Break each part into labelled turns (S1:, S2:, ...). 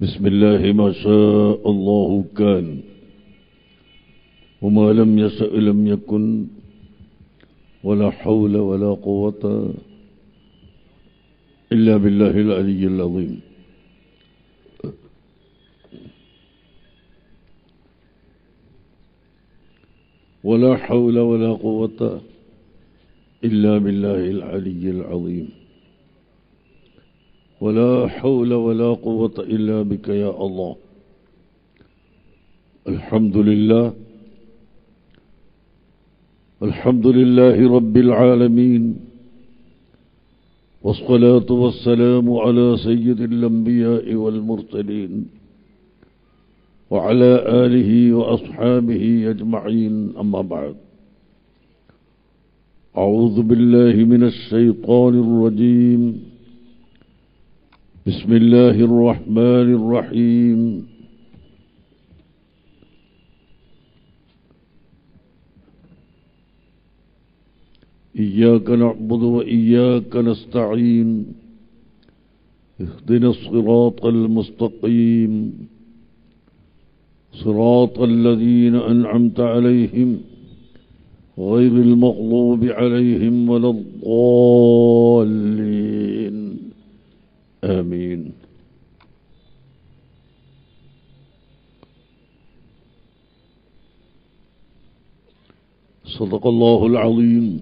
S1: بسم الله ما شاء الله كان. وما لم يشأ لم يكن ولا حول ولا قوة إلا بالله العلي العظيم. ولا حول ولا قوة إلا بالله العلي العظيم. ولا حول ولا قوة إلا بك يا الله. الحمد لله. الحمد لله رب العالمين. والصلاة والسلام على سيد الأنبياء والمرسلين. وعلى آله وأصحابه أجمعين. أما بعد. أعوذ بالله من الشيطان الرجيم. بسم الله الرحمن الرحيم. إياك نعبد وإياك نستعين. اهدنا الصراط المستقيم. صراط الذين أنعمت عليهم غير المغضوب عليهم ولا الضالين. آمين. صدق الله العظيم.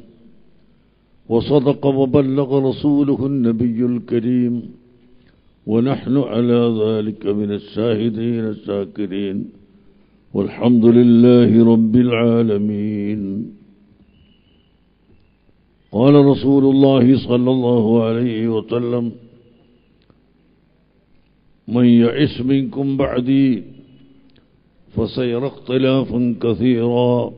S1: وصدق وبلغ رسوله النبي الكريم. ونحن على ذلك من الشاهدين الشاكرين. والحمد لله رب العالمين. قال رسول الله صلى الله عليه وسلم من يعش منكم بعدي فسيرى اختلافا كثيرا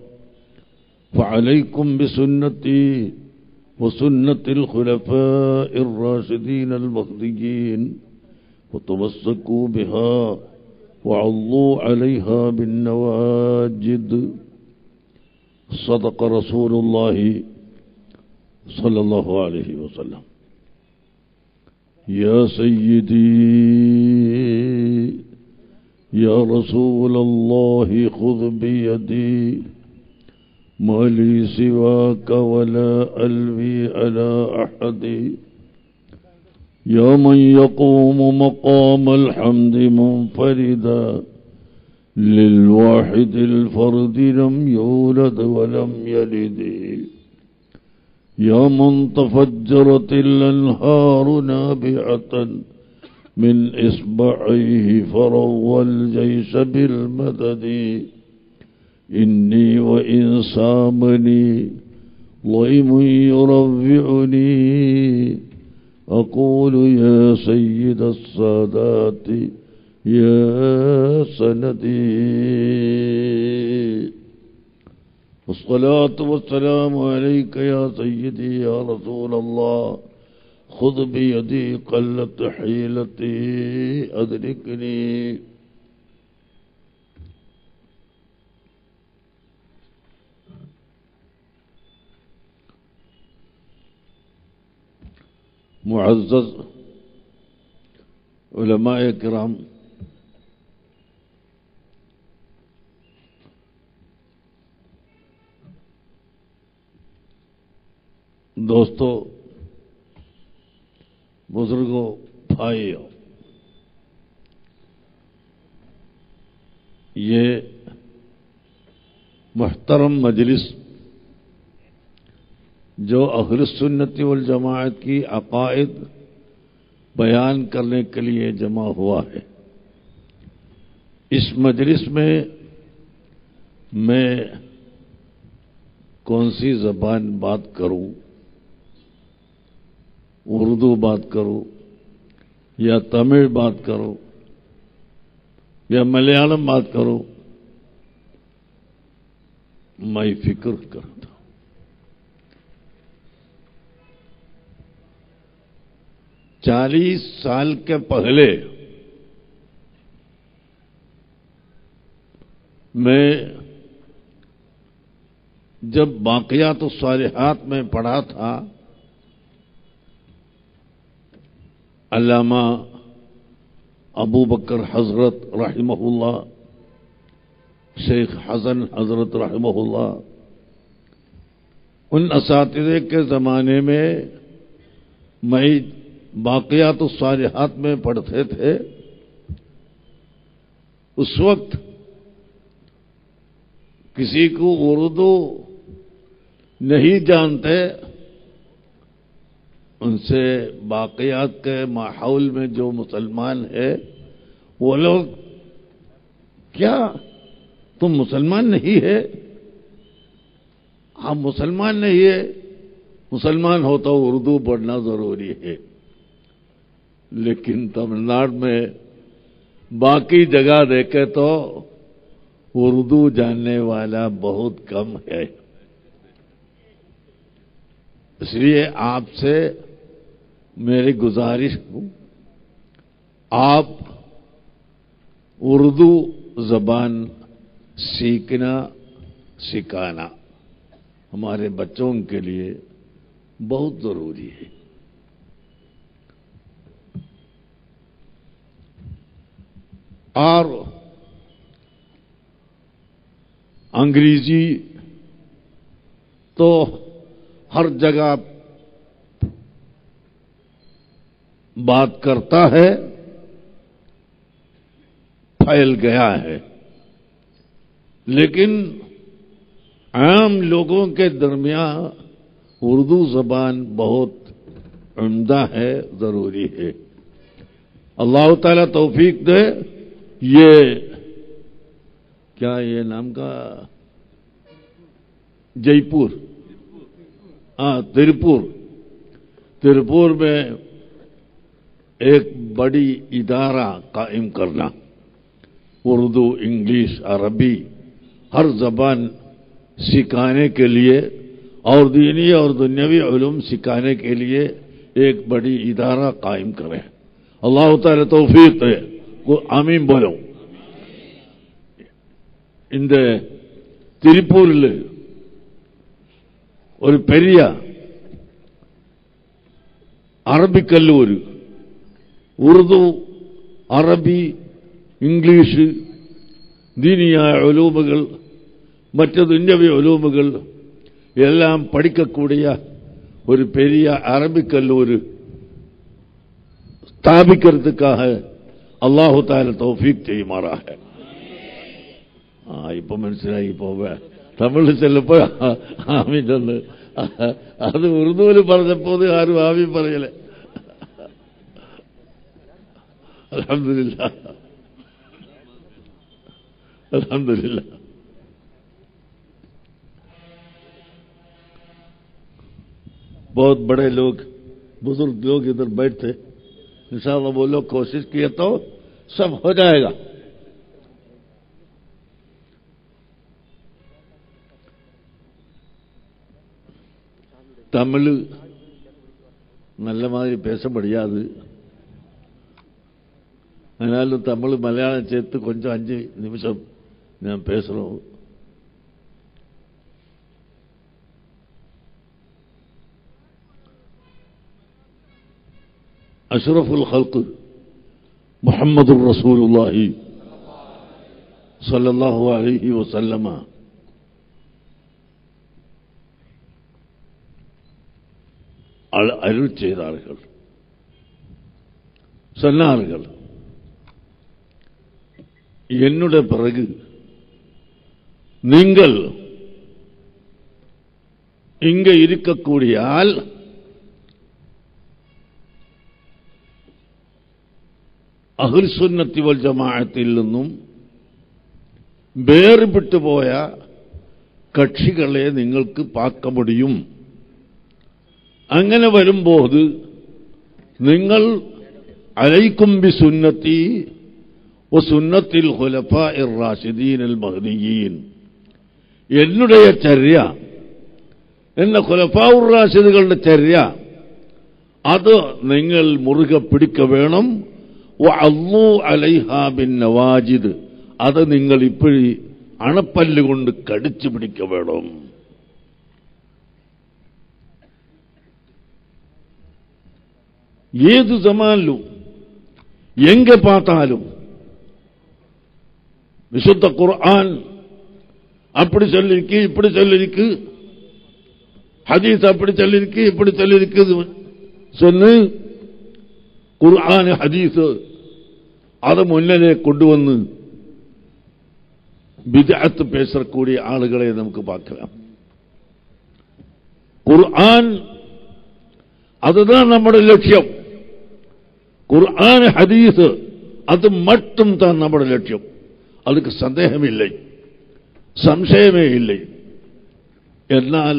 S1: فعليكم بسنتي وسنة الخلفاء الراشدين المهديين وتمسكوا بها وعضوا عليها بالنواجد. صدق رسول الله صلى الله عليه وسلم. يا سيدي يا رسول الله خذ بيدي ما لي سواك ولا ألوي على أحد. يا من يقوم مقام الحمد منفردا للواحد الفرد لم يولد ولم يلد. يا من تفجرت الأنهار نابعة من إصبعيه فروى الجيش بالمدد. إني وإن سامني ضيم يرفعني أقول يا سيد السادات يا سندي. والصلاة والسلام عليك يا سيدي يا رسول الله. خذ بيدي قلت حيلتي أدركني. معزز علماء کرام بزرگوں، بھائیوں، یہ محترم مجلس جو اہل سنتی والجماعت کی عقائد بیان کرنے کے لیے جمع ہوا ہے، اس مجلس میں میں کون سی زبان بات کروں؟ اردو بات کرو یا تمل بات کرو یا ملیالم بات کرو، میں فکر کرتا ہوں۔ چالیس سال کے پہلے میں جب باقیات و صالحات میں پڑھا تھا علامہ ابو بکر حضرت رحمہ اللہ، شیخ حسن حضرت رحمہ اللہ۔ ان اساتذے کے زمانے میں میں باقیات الصالحات میں پڑھتے تھے۔ اس وقت کسی کو اردو نہیں جانتے ان سے باقیات کے ماحول میں جو مسلمان ہے، وہ لوگ کیا تم مسلمان نہیں ہے؟ آپ مسلمان نہیں ہے۔ مسلمان ہو تو اردو پڑھنا ضروری ہے۔ لیکن تمل ناڈو میں باقی جگہ دیکھے تو اردو جاننے والا بہت کم ہے۔ اس لیے آپ سے میری گزارش کو آپ اردو زبان سیکھنا، سکھانا ہمارے بچوں کے لیے بہت ضروری ہے۔ اور انگریزی تو ہر جگہ بات کرتا ہے، پھیل گیا ہے۔ لیکن عام لوگوں کے درمیان اردو زبان بہت عمدہ ہے، ضروری ہے۔ اللہ تعالیٰ توفیق دے، یہ کیا یہ نام کا؟ جے پور ہاں ترپور۔ ترپور میں ایک بڑی ادارہ قائم کرنا۔ اردو، انگلش، عربی، ہر زبان سکھانے کے لیے اور دینی اور دنیاوی علوم سکھانے کے لیے ایک بڑی ادارہ قائم کریں۔ اللہ تعالی توفیق ہے کو آمین بولو۔ ان திருப்பூரில் اور பெரிய அரபிக் கல்லூரி உருது അറബി ഇംഗ്ലീഷ് ദീനിയായ ഒലൂമുകൾ മറ്റ് ദുന്യവി ഒലൂമുകൾ എല്ലാം പഠിക്കക്കൂടിയ ஒரு பெரிய அரபிக்கல்லூர் ஸ்தாபிக்கிறதுக்காக அல்லாஹு தால தௌஃபீக் செய்யுமாறாக. இப்போ மனுஷனாகி போவேன் தமிழ் செல்லப்போ ஆமி சொல்லு அது உருதுவில் പറഞ്ഞപ്പോது ആരും ആമി പറയലേ الحمد للہ۔ الحمد للہ۔ بہت بڑے لوگ، بزرگ لوگ ادھر بیٹھتے۔ انشاءاللہ وہ لوگ کوشش کیے تو سب ہو جائے گا۔ تمل نل ماری മാതിരി പേശ പഠിയാത് அதனால தமிழ் மலையாளம் சேர்த்து கொஞ்சம் அஞ்சு நிமிஷம் நான் பேசுகிறோம் அஷ்ரஃபுல் ஹல்கு முகமது ரசூலுல்லாஹி சல்லல்லாஹு அலிஹி வசல்லமா அருள் செய்தார்கள். சொன்னார்கள். என்னுடைய பிறகு நீங்கள் இங்க இருக்கக்கூடிய ஆள் അഹുൽ സുന്നത്തി വൽ ജമാഅത്തിൽ നിന്നും വേർപെട്ടു പോയ കക്ഷികളെ നിങ്ങൾക്ക് പാക്ക മുടിയും അങ്ങനെ വരുമ്പോൾ നിങ്ങൾ അലൈക്കും ബി സുന്നത്തി وسنة الخلفاء الراشدين المهديين என்னுடைய ചര്യ എന്ന ഖുലഫാവുർ റാഷിദുകളുടെ ചര്യ അത് നിങ്ങൾ മുറുകെ പിടിക്ക വേണം അള്ളൂ അലൈഹാബിൻ നവാജിദ് അത് നിങ്ങൾ ഇപ്പോഴി അണപ്പല്ലുകൊണ്ട് കടിച്ചു പിടിക്ക വേണം ഏത് സമാനിലും എങ്ക പാത്താലും വിശുദ്ധ ഖുർആൻ അപ്പടി ചൊല്ലിരിക്കും ഇപ്പടി ചൊല്ലിരിക്ക്. ഹദീസ് അപ്പടി ചൊല്ലിരിക്കും ഇപ്പടി ചൊല്ലിരിക്ക് ഖുർആൻ ഹദീസ് അത് മുന്നിലെ കൊണ്ടുവന്ന് വിദ്യാർത്ഥ പേശർ കൂടിയ ആളുകളെ നമുക്ക് പാക്കാം ഖുർആൻ അതുതാണ് നമ്മുടെ ലക്ഷ്യം. ഖുർആൻ ഹദീസ് അത് മറ്റും തന്നെ നമ്മുടെ ലക്ഷ്യം. அதுக்கு சந்தேகம் இல்லை சம்சயமே இல்லை. എന്നാൽ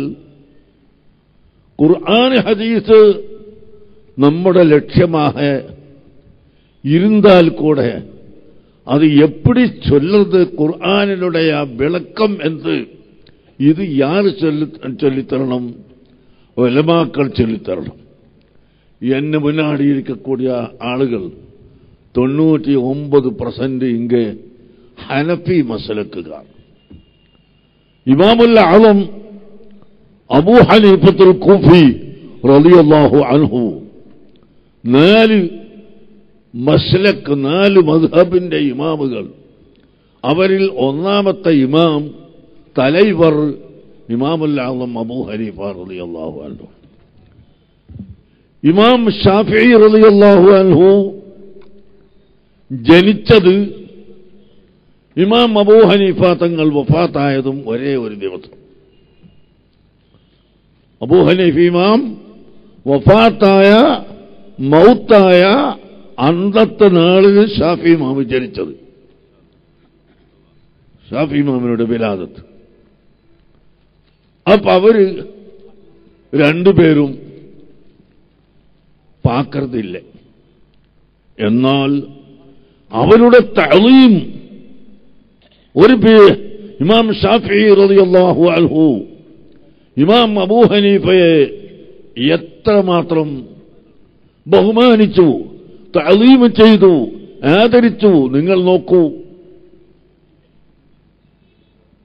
S1: ഖുർആൻ ഹദീസ് നമ്മുടെ ലക്ഷ്യமாக இருந்தால் கூட அது எப்படி சொல்றது குர்ஆனினுடைய விளக்கம் என்று இது யார் சொல்லி சொல்லித்தரணும் வலமாக்கள் சொல்லித்தரணும் என்ன முன்னாடி இருக்கக்கூடிய ஆளுகள் தொண்ணூற்றி ஒன்பது பர்சன்ட் இங்கே ഹനഫി മസലക്കുകാർ ഇമാമുൽ ആളം അബൂ ഹനീഫത്തുൽ കൂഫി റലിയല്ലാഹു അൻഹു നാല് മസ്ലക്ക് നാല് മധബിന്റെ ഇമാമുകൾ അവരിൽ ഒന്നാമത്തെ ഇമാം തലൈവർ ഇമാമുൽ ആളം അബൂ ഹനീഫ റലിയല്ലാഹു അൻഹു ഇമാം ഷാഫി റലിയല്ലാഹു അൻഹു ജനിച്ചത് ഇമാം അബൂ ഹനീഫ തങ്ങൾ വഫാത്തായതും ഒരേ ഒരു ദിവസം. അബൂ ഹനീഫ് ഇമാം വഫാത്തായ മൗത്തായ അന്തത്തെ നാളിൽ ഷാഫി ഇമാം ജനിച്ചത്. ഷാഫി ഇമാമിനുടെ വിലാദത്ത്. അപ്പൊ അവർ രണ്ടുപേരും പാക്കരുതില്ല എന്നാൽ അവരുടെ തളീം ഒരു പേ ഇമാം ഷാഫി റളിയല്ലാഹു അൻഹു ഇമാം അബൂ ഹനീഫയെ എത്രമാത്രം ബഹുമാനിച്ചു തളീം ചെയ്തു ആദരിച്ചു നിങ്ങൾ നോക്കൂ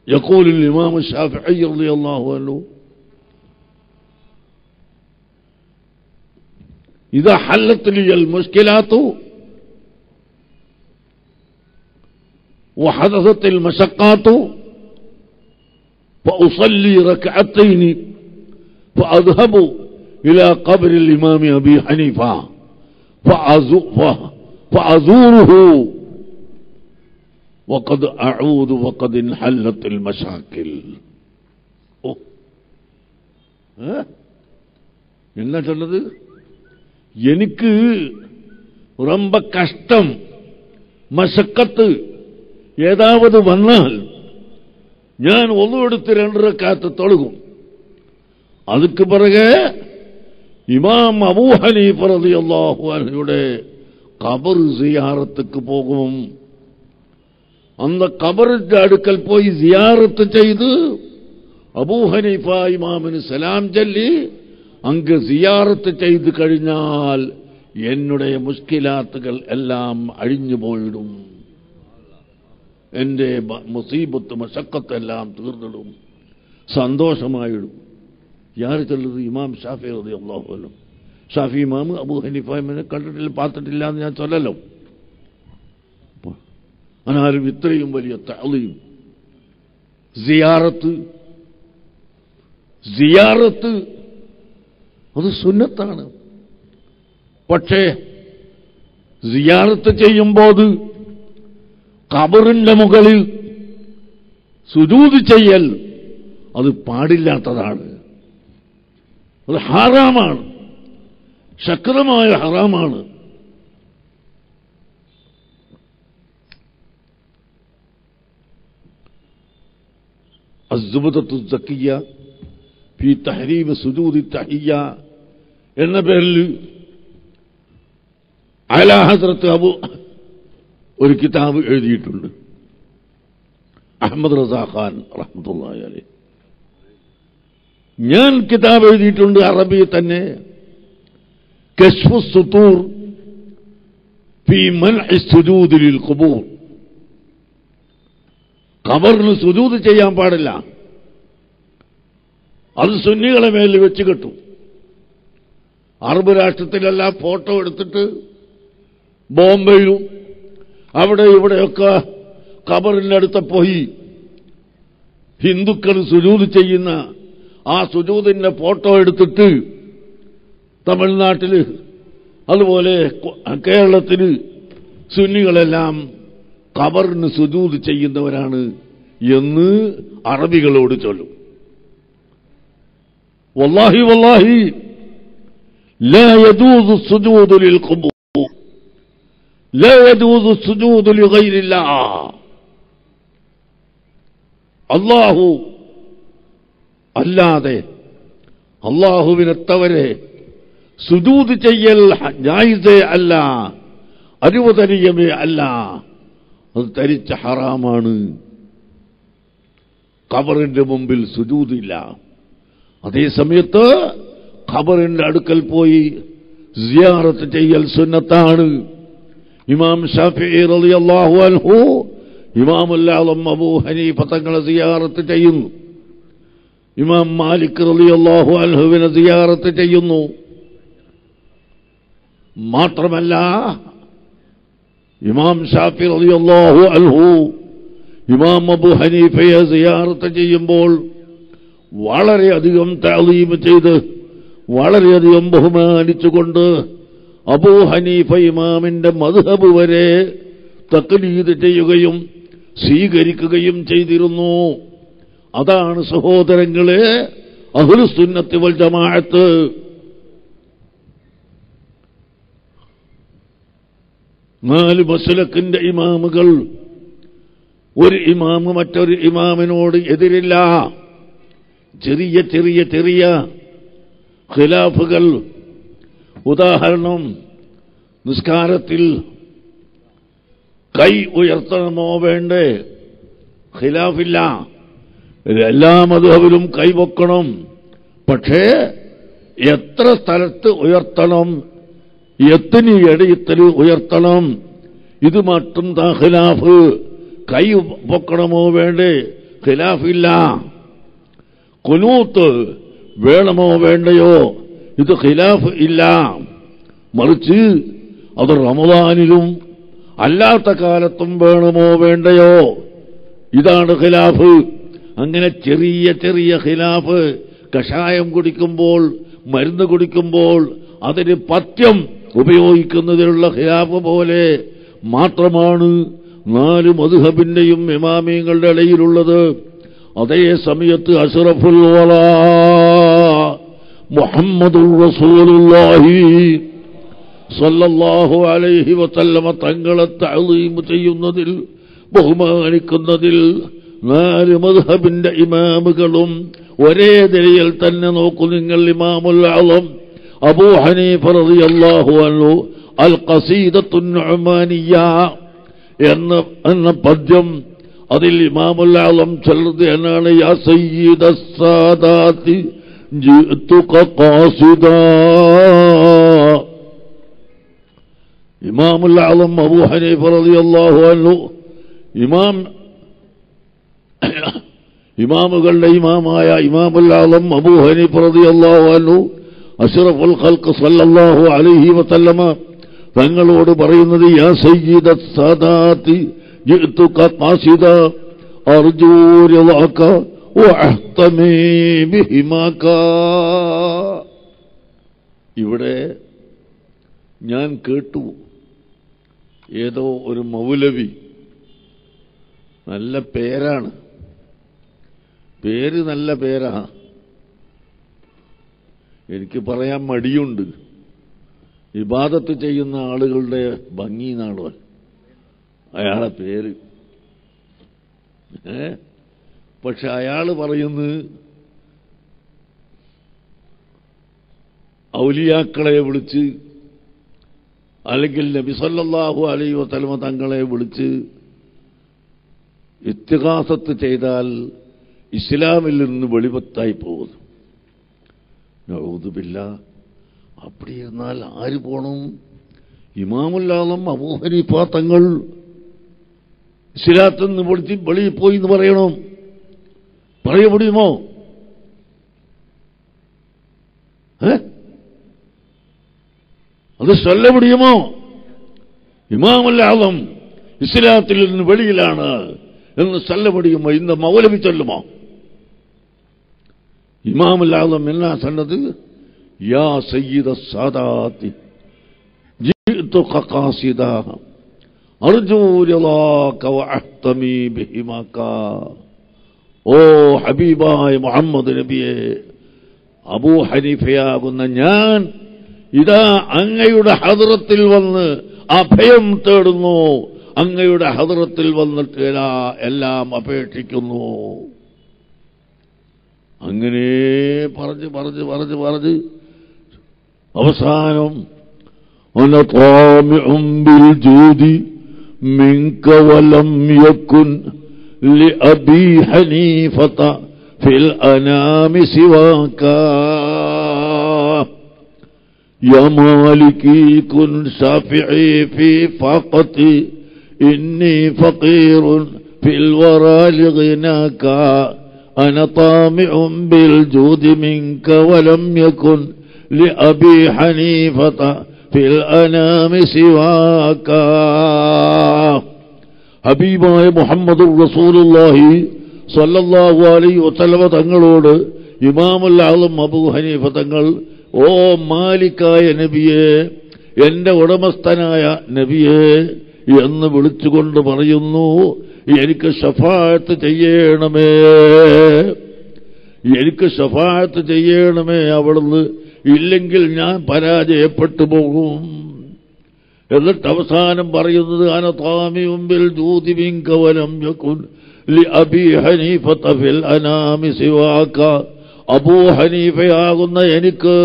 S1: يقول الإمام الشافعي رضي الله عنه إذا حلت لي المشكلات وحدثت المشقات فأصلي ركعتين فأذهب إلى قبر الإمام أبي حنيفة فأزوره وقد أعود وقد انحلت المشاكل என்ன சொல்றது எனக்கு ரொம்ப கஷ்டம் மசக்கத்து ஏதாவது வந்தால் ഞാൻ ഒന്നുമെടുത്ത് രണ്ടരക്കാത്ത് തൊഴുകും அதுக்கு பிறகு இமாம் அபூ ஹனீஃப ரலியல்லாஹு அன்ஹுடைய கபர் ஜியாரத்துக்கு போகும் அந்த கபருக்கு அடுக்கல் போய் ஜியாரத்து செய்து അബൂ ഹനീഫ ഇമാമിന് സലാം ചൊല്ലി അങ്ങ് സിയാറത്ത് ചെയ്ത് കഴിഞ്ഞാൽ എന്നുടെ മുഷ്കിലാത്തുകൾ എല്ലാം അഴിഞ്ഞു പോയിടും എന്റെ മുസീബത്ത് മശക്കത്തെല്ലാം തീർന്നിടും. സന്തോഷമായിടും. യാർ ചൊല്ലത്? ഇമാം ഷാഫി റതി അള്ളാഹുലും ഷാഫി ഇമാം അബു ഹനീഫ ഇമാമിനെ കണ്ടിട്ടില്ല പാത്തിട്ടില്ല എന്ന് ഞാൻ ചൊല്ലല്ലോ. അനാരും ഇത്രയും വലിയ തളിയും സിയാറത്ത്. സിയാറത്ത്. അത് സുന്നത്താണ്. പക്ഷേ സിയാറത്ത് ചെയ്യുമ്പോൾ കബറിന്റെ മുകളിൽ സുജൂത് ചെയ്യൽ അത് പാടില്ലാത്തതാണ്. അത് ഹറാമാണ്. ശക്തമായ ഹറാമാണ്. അസുബത്തു സക്കിയ പി തഹരീമ സുജൂതി തഹിയ എന്ന പേരിൽ അലാഹദ്രത്ത് അബു ഒരു കിതാബ് എഴുതിയിട്ടുണ്ട്. അഹമ്മദ് റസാ ഖാൻ റഹ്മത്തുള്ളാഹി അലൈഹി. ഞാൻ കിതാബ് എഴുതിയിട്ടുണ്ട് അറബി തന്നെ. കശ്ഫു സുത്തൂർ ഫി മൻഇ സുജൂദ് ലിൽ ഖുബൂർ. ചെയ്യാൻ പാടില്ല. അത് സുന്നികളെ മേലിൽ വെച്ച് കെട്ടും. അറബ് രാഷ്ട്രത്തിലെല്ലാം ഫോട്ടോ എടുത്തിട്ട് ബോംബെയിലും അവിടെ ഇവിടെയൊക്കെ ഖബറിന്റെ അടുത്ത് പോയി ഹിന്ദുക്കൾ സുജൂത് ചെയ്യുന്ന ആ സുജൂതിന്റെ ഫോട്ടോ എടുത്തിട്ട് തമിഴ്നാട്ടിൽ അതുപോലെ കൊ- കേരളത്തിൽ സുന്നികളെല്ലാം ഖബറിന് സുജൂത് ചെയ്യുന്നവരാണ് എന്ന് അറബികളോട് ചൊല്ലും വല്ലാഹി വല്ലാഹി لا يجوز السجود للقبور لا يجوز السجود لغير الله അള്ളാഹു അല്ലാതെ അള്ളാഹുവിനെത്തവരെ സുജൂത് ചെയ്യൽ ജായിസേ അല്ല അനുവദനീയമേ അല്ല അത് തരിച്ച ഹറാമാണ് ഖബറിന്റെ മുമ്പിൽ സുജൂതില്ല അതേ സമയത്ത് ഖബറിന്റെ അടുക്കൽ പോയി സിയാറത്ത് ചെയ്യൽ സുന്നത്താണ് ഇമാം ഷാഫി റളിയല്ലാഹു അൻഹു ഇമാമുല്ലാളം അബൂ ഹനീഫ തങ്ങളെ സിയാറത്ത് ചെയ്യുന്നു. ഇമാം മാലിക് റളിയല്ലാഹു അൻഹുവിനെ സിയാറത്ത് ചെയ്യുന്നു. മാത്രമല്ല ഇമാം ഷാഫി റളിയല്ലാഹു അൻഹു ഇമാം അബു ഹനീഫയെ സിയാറത്ത് ചെയ്യുമ്പോൾ വളരെയധികം താലീം ചെയ്ത് വളരെയധികം ബഹുമാനിച്ചുകൊണ്ട് അബൂ ഹനീഫ ഇമാമിന്റെ മധുഹബ് വരെ തക്ലീത് ചെയ്യുകയും സ്വീകരിക്കുകയും ചെയ്തിരുന്നു. അതാണ് സഹോദരങ്ങളെ അഹുലുസുന്നത്തി വൽ ജമാഅത്ത്. നാല് മസലക്കിന്റെ ഇമാമുകൾ. ഒരു ഇമാമ് മറ്റൊരു ഇമാമിനോട് എതിരില്ല. ചെറിയ ചെറിയ ചെറിയ ഖിലാഫുകൾ ഉദാഹരണം നിസ്കാരത്തിൽ കൈ ഉയർത്തണമോ വേണ്ടേ? ഖിലാഫില്ല. എല്ലാ മധുഹവിലും കൈവക്കണം പക്ഷേ എത്ര സ്ഥലത്ത് ഉയർത്തണം? എത്തിന് ഇടയത്തിൽ ഉയർത്തണം? ഇത് മാത്രം താ ഖിലാഫ്. കൈ പൊക്കണമോ വേണ്ടേ? ഖിലാഫില്ല. കുനൂത്ത് വേണമോ വേണ്ടയോ? ഇത് ഖിലാഫ് ഇല്ല. മറിച്ച് അത് റമദാനിലും അല്ലാത്ത കാലത്തും വേണമോ വേണ്ടയോ? ഇതാണ് ഖിലാഫ്. അങ്ങനെ ചെറിയ ചെറിയ ഖിലാഫ് കഷായം കുടിക്കുമ്പോൾ മരുന്ന് കുടിക്കുമ്പോൾ അതിന് പത്യം ഉപയോഗിക്കുന്നതിനുള്ള ഖിലാഫ് പോലെ മാത്രമാണ് നാല് മധുഹബിന്റെയും ഇമാമിയങ്ങളുടെ ഇടയിലുള്ളത്. അതേ സമയത്ത് അഷറഫുൽ വലാ മുഹമ്മദുർ റസൂലുള്ളാഹി സല്ലല്ലാഹു അലൈഹി വസല്ലമ തങ്ങളെ തഅലീം ചെയ്യുന്നതിൽ ബഹുമാനിക്കുന്നതിൽ നാല് മദ്ഹബിന്റെ ഇമാമുകളും ഒരേ നിലയിൽ തന്നെ നോക്കൂ നിങ്ങൾ ഇമാമുൽ അളം അബൂ ഹനീഫ റളിയല്ലാഹു അൻഹു അൽ ഖസീദത്തുൻ നുഅ്മാനിയ്യ എന്ന എന്ന പദ്യം അതിൽ ഇമാമുൽ അളം ചൊല്ലുന്നത് എന്നാണ് യാ സയ്യിദ സാദാത്തി ജിഅ്തുക ഖാസിദാ ഇമാമുൽ അളം അബൂ ഹനീഫ റളിയല്ലാഹു അൻഹു ഇമാം ഇമാമുകളുടെ ഇമാമായ ഇമാമുൽ ആലം അബൂ ഹനീഫ റളിയല്ലാഹു അൻഹു അഷ്റഫുൽ ഖൽഖ് സല്ലല്ലാഹു അലൈഹി വസല്ലമ തങ്ങളോട് പറയുന്നത് യാ സയ്യിദ സാദാത്തി ജിത്തുക ഖാസിദ അർജൂ റിളാക ഇവിടെ ഞാൻ കേട്ടു. ഏതോ ഒരു മൗലവി. നല്ല പേരാണ്. പേര് നല്ല പേരാ. എനിക്ക് പറയാൻ മടിയുണ്ട്. വിവാദത്ത് ചെയ്യുന്ന ആളുകളുടെ ഭംഗി നാടോ അയാളെ പേര്. ഏ? പക്ഷെ അയാൾ പറയുന്നത് ഔലിയാക്കളെ വിളിച്ച് അല്ലെങ്കിൽ നബിസല്ലാഹു അലൈ തലമ തങ്ങളെ വിളിച്ച് ഇത്തിഹാസത്ത് ചെയ്താൽ ഇസ്ലാമിൽ നിന്ന് വെളിപത്തായി പോകുന്നു. ഔതുബില്ല അപ്പടി എന്നാൽ ആര് പോണം? ഇമാമുല്ലാളം അബൂഹരീഫ തങ്ങൾ ഇസ്ലാത്തിൽ നിന്ന് വിളിച്ച് വെളിയിൽ പോയി എന്ന് പറയണം. പറയ முடியுமோ അത് ചൊല്ല முடியுமோ ഇമാമുൽ ആദം ഇസ്ലാത്തിൽ നിന്ന് വെളിയിലാണ് എന്ന് ചൊല്ല முடியுமோ இந்த മൗലവി ചൊല്ലുമോ ഇമാമുൽ ആദം എന്നാ சொன்னது യാ സയ്യിദ സാദാത്തി جئت قاصدا أرجو رضاك ഓ ഹബീബായ മുഹമ്മദ് നബിയെ അബൂ ഹനീഫയാകുന്ന ഞാൻ ഇതാ അങ്ങയുടെ ഹദ്രത്തിൽ വന്ന് അഭയം തേടുന്നു. അങ്ങയുടെ ഹദ്രത്തിൽ വന്നിട്ട് എല്ലാം അപേക്ഷിക്കുന്നു. അങ്ങനെ പറഞ്ഞ് പറഞ്ഞ് പറഞ്ഞ് പറഞ്ഞ് അവസാനം ഒന്നോമിൽ ജ്യോതി മിങ്കവലം യക്കുൻ لأبي حنيفة في الأنام سواك. يا مالكي كن شافعي في فاقتي إني فقير في الورى لغناك. أنا طامع بالجود منك ولم يكن لأبي حنيفة في الأنام سواك. ഹബീബായ മുഹമ്മദ് റസൂലുല്ലാഹി സല്ലല്ലാഹു അലൈഹി വസല്ലമ തങ്ങളോട് ഇമാമുൽ ആലം അബൂ ഹനീഫ തങ്ങൾ ഓ മാലിക്കായ നബിയെ എന്റെ ഉടമസ്ഥനായ നബിയെ എന്ന് വിളിച്ചുകൊണ്ട് പറയുന്നു എനിക്ക് ഷഫായത്ത് ചെയ്യണമേ. എനിക്ക് ഷഫായത്ത് ചെയ്യണമേ അവിടുന്ന് ഇല്ലെങ്കിൽ ഞാൻ പരാജയപ്പെട്ടു പോകും. എന്നിട്ട് അവസാനം പറയുന്നത് അനതാമിയുമ്പിൽ ജൂതിമിങ്കവലം യകുൻ ലി അബി ഹനീഫത ഫിൽ അനാമി സിവാക. അബൂ ഹനീഫയാകുന്ന എനിക്ക്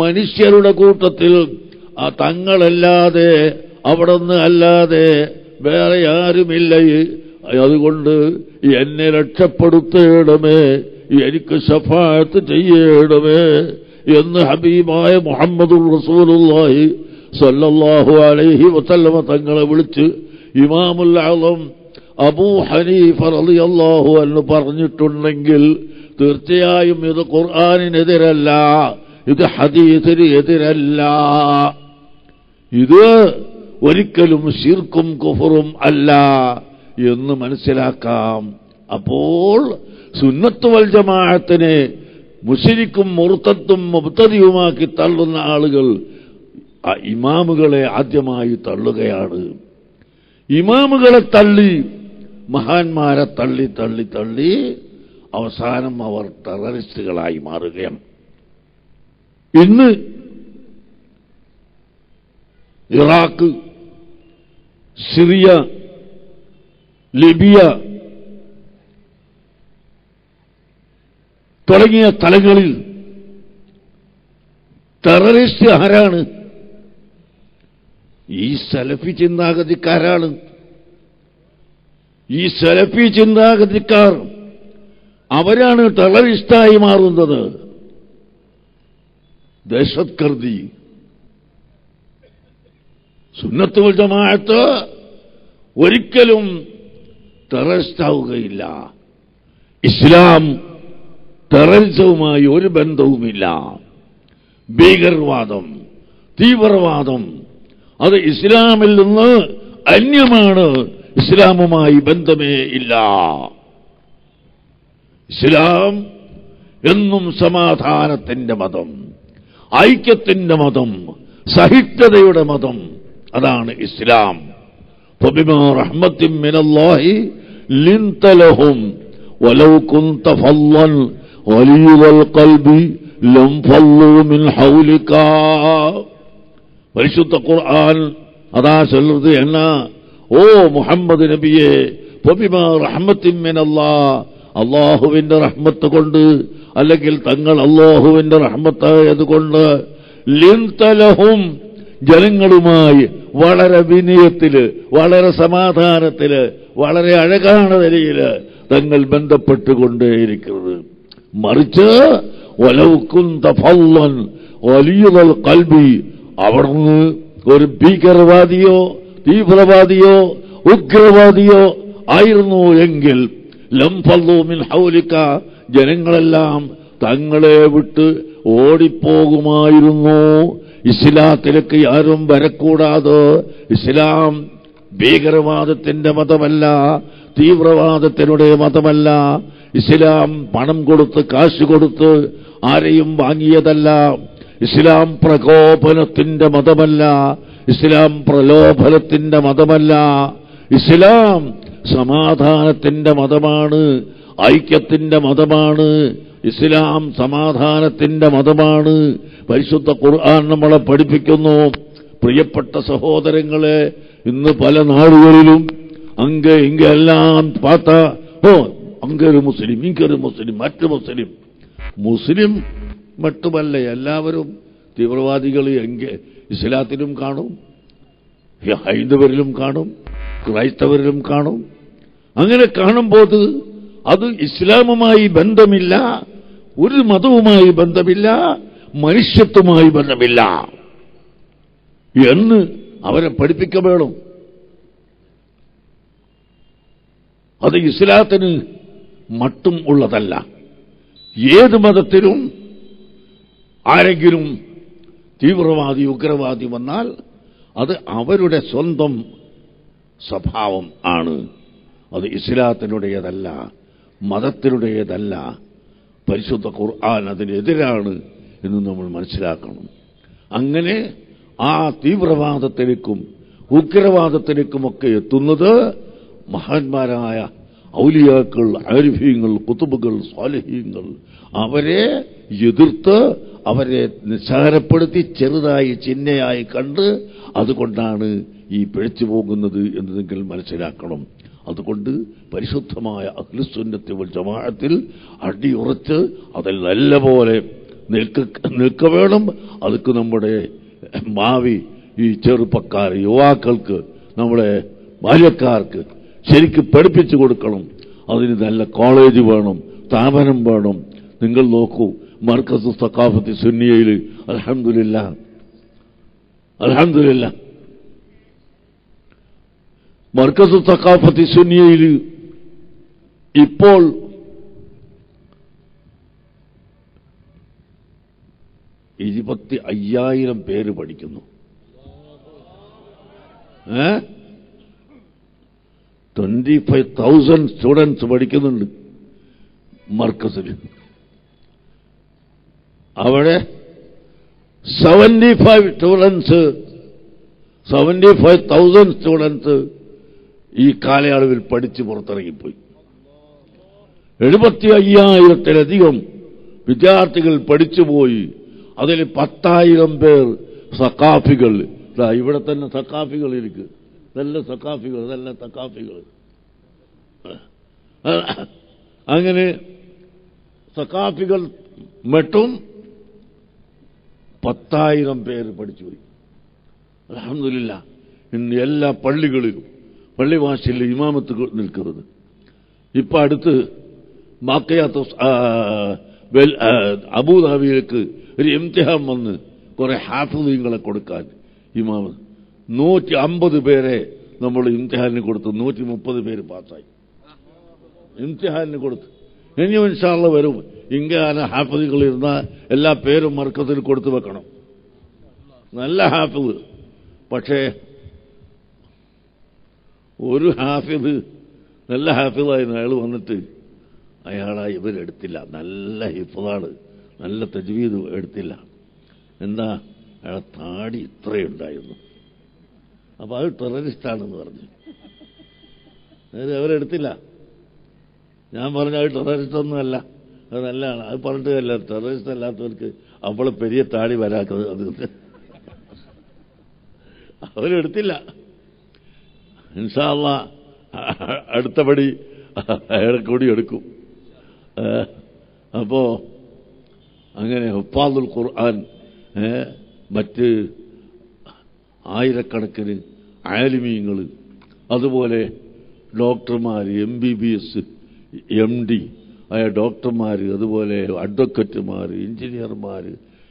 S1: മനുഷ്യരുടെ കൂട്ടത്തിൽ തങ്ങളല്ലാതെ അവിടുന്ന് അല്ലാതെ വേറെ ആരുമില്ല. അതുകൊണ്ട് എന്നെ രക്ഷപ്പെടുത്തേടമേ എനിക്ക് ഷഫായത്ത് ചെയ്യേടമേ എന്ന് ഹബീബായ മുഹമ്മദുൽ റസൂലുള്ളാഹി സല്ലല്ലാഹു അലൈഹി വസല്ലമ തങ്ങളെ വിളിച്ച് ഇമാമുൽ ആലം അബൂ ഹനീഫ റളിയല്ലാഹു എന്ന് പറഞ്ഞിട്ടുണ്ടെങ്കിൽ തീർച്ചയായും ഇത് ഖുർആാനിനെതിരല്ല ഇത് ഹദീസിന് എതിരല്ല ഇത് ഒരിക്കലും ശിർക്കും കുഫറും അല്ല എന്ന് മനസ്സിലാക്കാം. അപ്പോൾ സുന്നത്ത് ജമാഅത്തിനെ മുഷിരിക്കും മുറുത്തത്തും മുബ്തദിയുമാക്കി തള്ളുന്ന ആളുകൾ ആ ഇമാമുകളെ ആദ്യമായി തള്ളുകയാണ്. ഇമാമുകളെ തള്ളി മഹാന്മാരെ തള്ളി തള്ളി തള്ളി അവസാനം അവർ ടെററിസ്റ്റുകളായി മാറുകയാണ്. ഇന്ന് ഇറാഖ് സിറിയ ലിബിയ തുടങ്ങിയ സ്ഥലങ്ങളിൽ ടെററിസ്റ്റ് ആരാണ്? ഈ സലഫി ചിന്താഗതിക്കാരാണ്. ഈ സലഫി ചിന്താഗതിക്കാർ അവരാണ് ടെററിസ്റ്റായി മാറുന്നത്. ദഹ്ഷത്കർദി. സുന്നത്തുൽ ജമാഅത്ത് ഒരിക്കലും ടെററിസ്റ്റ് ഇസ്ലാം ടെററിസവുമായി ഒരു ബന്ധവുമില്ല. ഭീകരവാദം തീവ്രവാദം അത് ഇസ്ലാമിൽ നിന്ന് അന്യമാണ്. ഇസ്ലാമുമായി ബന്ധമേ ഇല്ല. ഇസ്ലാം എന്നും സമാധാനത്തിന്റെ മതം ഐക്യത്തിന്റെ മതം സഹിഷ്ണുതയുടെ മതം. അതാണ് ഇസ്ലാം. പരിശുദ്ധ ഖുർആൻ അതാ ചൊല്ലുന്നത് എന്ന? ഓ മുഹമ്മദ് നബിയെ അള്ളാഹുവിന്റെ റഹ്മത്ത് കൊണ്ട് അല്ലെങ്കിൽ തങ്ങൾ അള്ളാഹുവിന്റെ റഹ്മത്തായത് കൊണ്ട് ലിൻതലഹും ജനങ്ങളുമായി വളരെ വിനയത്തിൽ വളരെ സമാധാനത്തിൽ വളരെ അഴകാണ് നിലയിൽ തങ്ങൾ ബന്ധപ്പെട്ടുകൊണ്ടേയിരിക്കുന്നത്. മറിച്ച് വലിയതൽ കൽബി അവിടുന്ന് ഒരു ഭീകരവാദിയോ തീവ്രവാദിയോ ഉഗ്രവാദിയോ ആയിരുന്നു എങ്കിൽ ലംഫല്ലൂമിൻ ഹൗലിക്ക ജനങ്ങളെല്ലാം തങ്ങളെ വിട്ട് ഓടിപ്പോകുമായിരുന്നു. ഇസ്ലാത്തിലേക്ക് ആരും വരക്കൂടാതെ ഇസ്ലാം ഭീകരവാദത്തിന്റെ മതമല്ല തീവ്രവാദത്തിനുടെ മതമല്ല. ഇസ്ലാം പണം കൊടുത്ത് കാശ് കൊടുത്ത് ആരെയും വാങ്ങിയതല്ല. ഇസ്ലാം പ്രകോപനത്തിന്റെ മതമല്ല ഇസ്ലാം പ്രലോഭനത്തിന്റെ മതമല്ല. ഇസ്ലാം സമാധാനത്തിന്റെ മതമാണ് ഐക്യത്തിന്റെ മതമാണ് ഇസ്ലാം സമാധാനത്തിന്റെ മതമാണ്. പരിശുദ്ധ ഖുർആൻ നമ്മളെ പഠിപ്പിക്കുന്നു. പ്രിയപ്പെട്ട സഹോദരങ്ങളെ ഇന്ന് പല നാടുകളിലും അങ്ക ഇങ്ക എല്ലാം പാത്ത ഓ അങ്ങൊരു മുസ്ലിം ഇങ്ങൊരു മുസ്ലിം മറ്റു മുസ്ലിം. മുസ്ലിം മറ്റുമല്ല എല്ലാവരും തീവ്രവാദികൾ എങ്കിൽ ഇസ്ലാത്തിലും കാണും ഹൈന്ദവരിലും കാണും ക്രൈസ്തവരിലും കാണും. അങ്ങനെ കാണുമ്പോൾ അത് ഇസ്ലാമുമായി ബന്ധമില്ല ഒരു മതവുമായി ബന്ധമില്ല മനുഷ്യത്വമായി ബന്ധമില്ല. എന്ന് അവരെ പഠിപ്പിക്ക വേണം. അത് ഇസ്ലാത്തിന് മട്ടും ഉള്ളതല്ല. ഏത് മതത്തിലും ആരെങ്കിലും തീവ്രവാദി ഉഗ്രവാദി വന്നാൽ അത് അവരുടെ സ്വന്തം സ്വഭാവം ആണ്. അത് ഇസ്ലാത്തിനുടേതല്ല മതത്തിനുടേതല്ല. പരിശുദ്ധ ഖുർആൻ അതിനെതിരാണ് എന്ന് നമ്മൾ മനസ്സിലാക്കണം. അങ്ങനെ ആ തീവ്രവാദത്തിലേക്കും ഉഗ്രവാദത്തിലേക്കുമൊക്കെ എത്തുന്നത് മഹാന്മാരായ ഔലിയാക്കൾ ആരിഫീങ്ങൾ കുത്തുബുകൾ സ്വാലഹീങ്ങൾ അവരെ എതിർത്ത് അവരെ നിസ്സാരപ്പെടുത്തി ചെറുതായി ചിഹ്നയായി കണ്ട് അതുകൊണ്ടാണ് ഈ പിഴച്ചു പോകുന്നത് എന്നതെങ്കിൽ മനസ്സിലാക്കണം. അതുകൊണ്ട് പരിശുദ്ധമായ അഖിലുസുന്നത്തി ജമാഅത്തിൽ അടിയുറച്ച് അതിൽ നല്ല പോലെ നിൽക്ക നിൽക്ക വേണം. അതൊക്കെ നമ്മുടെ മാവി ഈ ചെറുപ്പക്കാർ യുവാക്കൾക്ക് നമ്മുടെ ബാല്യക്കാർക്ക് ശരിക്ക് പഠിപ്പിച്ചു കൊടുക്കണം. അതിന് നല്ല കോളേജ് വേണം സ്ഥാപനം വേണം. നിങ്ങൾ നോക്കൂ മർക്കസ് സക്കാഫത്തി സുന്നിയയിൽ അലഹമില്ല അലഹമില്ല മർക്കസ് സക്കാഫത്തി സുന്നിയയിൽ ഇപ്പോൾ ഇരുപത്തി അയ്യായിരം പേര് പഠിക്കുന്നു. ട്വന്റി ഫൈവ് തൗസൻഡ് സ്റ്റുഡൻസ് പഠിക്കുന്നുണ്ട് മർക്കസിൽ അവിടെ seventy five students seventy five thousand students ഈ കാലയളവിൽ പഠിച്ച് പുറത്തിറങ്ങിപ്പോയി. എഴുപത്തി അയ്യായിരത്തിലധികം വിദ്യാർത്ഥികൾ പഠിച്ചുപോയി അതിൽ പത്തായിരം പേർ സക്കാഫികൾ ഇവിടെ തന്നെ സക്കാഫികൾ ഇരിക്ക്. നല്ല സക്കാഫികൾ നല്ല സക്കാഫികൾ അങ്ങനെ സക്കാഫികൾ മറ്റും പത്തായിരം പേര് പഠിച്ചുപോയി അലഹമില്ല ഇന്ന് എല്ലാ പള്ളികളിലും പള്ളിവാശിയിൽ ഇമാമത്ത് നിൽക്കുന്നത്. ഇപ്പൊ അടുത്ത് മാക്കയാത്ത അബുദാബിയിലേക്ക് ഒരു ഇംതിഹാൻ വന്ന് കുറെ ഹാഫുദീങ്ങളെ കൊടുക്കാൻ ഇമാമ നൂറ്റി അമ്പത് പേരെ നമ്മൾ ഇംതിഹാനിന് കൊടുത്തു. നൂറ്റി മുപ്പത് പേര് പാസ്സായി. ഇംതിഹാനിന് കൊടുത്തു. ഇനിയും ഇൻഷാള്ള വരും. ഇങ്ങനെ ഹാഫിദുകൾ ഇരുന്ന എല്ലാ പേരും മർക്കത്തിൽ കൊടുത്തു വെക്കണം. നല്ല ഹാഫിദ്. പക്ഷേ ഒരു ഹാഫിദ് നല്ല ഹാഫിദായിരുന്നു. അയാൾ വന്നിട്ട് അയാളെ ഇവരെടുത്തില്ല. നല്ല ഹിഫതാണ് നല്ല തജ്വീദ് എടുത്തില്ല. എന്താ? അയാളെ താടി ഇത്രയുണ്ടായിരുന്നു. അപ്പൊ അത് ടെററിസ്റ്റാണെന്ന് പറഞ്ഞു. അവരെടുത്തില്ല. ഞാൻ പറഞ്ഞ അത് ടെററിസ്റ്റ് ഒന്നുമല്ല. അത് നല്ലതാണ്. അത് പറഞ്ഞിട്ട് അല്ല ടെററിസ്റ്റ് അല്ലാത്തവർക്ക് അവളെ പെരിയ താടി വരാത്തത് അത് അവരെടുത്തില്ല. ഇൻഷാല്ല അടുത്തപടി അയാളെ കൂടി എടുക്കും. അപ്പോ അങ്ങനെ ഹുഫാദുൽ ഖുർആൻ മറ്റ് ആയിരക്കണക്കിന് ആലിമീങ്ങൾ അതുപോലെ ഡോക്ടർമാർ M B B S M D ആയ ഡോക്ടർമാർ അതുപോലെ അഡ്വക്കറ്റുമാർ എഞ്ചിനീയർമാർ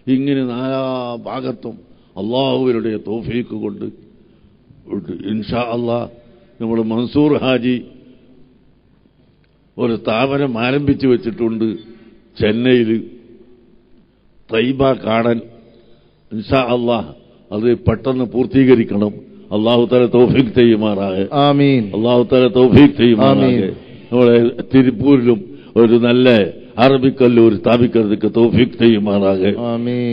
S1: ഇങ്ങനെ നാലാ ഭാഗത്തും അള്ളാഹുവിനുടേ തോഫീക്ക് കൊണ്ട് ഇൻഷാ അള്ളാ നമ്മൾ മൻസൂർ ഹാജി ഒരു സ്ഥാപനം ആരംഭിച്ചു വെച്ചിട്ടുണ്ട് ചെന്നൈയിൽ തൈബ കാടൻ ഇൻഷാ അള്ളാഹ് അത് പെട്ടെന്ന് പൂർത്തീകരിക്കണം. അള്ളാഹു തല തൗഫീഖ് ചെയ്യുമാറാകെ. അള്ളാഹു തല തൗഫീഖ് ചെയ്യുമാറാകെ. നമ്മളെ തിരുപ്പൂരിലും ഒരു നല്ല അറബിക്കല്ലൂർ സ്ഥാപിക്കുന്നതൊക്കെ തോഫിക് ചെയ്യുമാറാകെ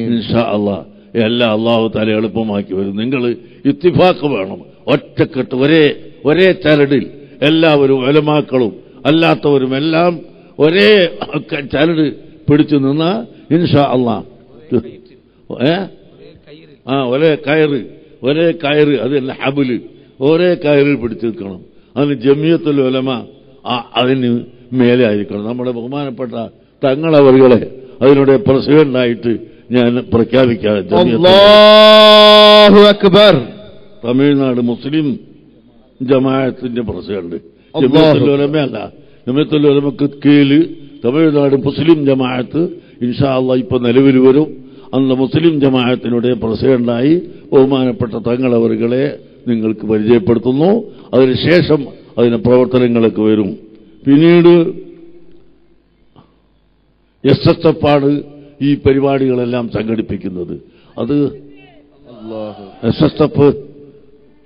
S1: ഇൻഷാ അള്ളാഹ് എല്ലാം അള്ളാഹു തല എളുപ്പമാക്കി വരും. നിങ്ങൾ ഇത്തിഫാക്ക് വേണം. ഒറ്റക്കെട്ട് ഒരേ ഒരേ ചരടിൽ എല്ലാവരും ഒലമാക്കളും അല്ലാത്തവരും എല്ലാം ഒരേ ചരട് പിടിച്ചു നിന്ന ഇൻഷാ അള്ളാഹ് ഏ? ആ ഒരേ കയറ് ഒരേ കയറ് അതല്ല ഹബിൽ. ഒരേ കയറിൽ പിടിച്ചു നിൽക്കണം. അതിന് ജമിയത്തുൽ ഒലമ അതിന് മേലെ ആയിരിക്കണം നമ്മുടെ ബഹുമാനപ്പെട്ട തങ്ങളവറുകളെ അതിനുടെ പ്രസിഡന്റായിട്ട് ഞാൻ പ്രഖ്യാപിക്കാം.
S2: അല്ലാഹു അക്ബർ.
S1: തമിഴ്നാട് മുസ്ലിം ജമാഅത്തിന്റെ പ്രസിഡന്റ്. ഉലമ അല്ല. കീഴിൽ തമിഴ്നാട് മുസ്ലിം ജമാഅത്ത് ഇൻഷാ അള്ളാഹ് ഇപ്പൊ നിലവിൽ വരും. അന്ന് മുസ്ലിം ജമാഅത്തിനുടെ പ്രസിഡന്റായി ബഹുമാനപ്പെട്ട തങ്ങളവറുകളെ നിങ്ങൾക്ക് പരിചയപ്പെടുത്തുന്നു. അതിനുശേഷം അതിന് പ്രവർത്തനങ്ങളൊക്കെ വരും. പിന്നീട് എസ് എസ് എഫ് ആണ് ഈ പരിപാടികളെല്ലാം സംഘടിപ്പിക്കുന്നത്. അത് എസ് എസ് എഫ്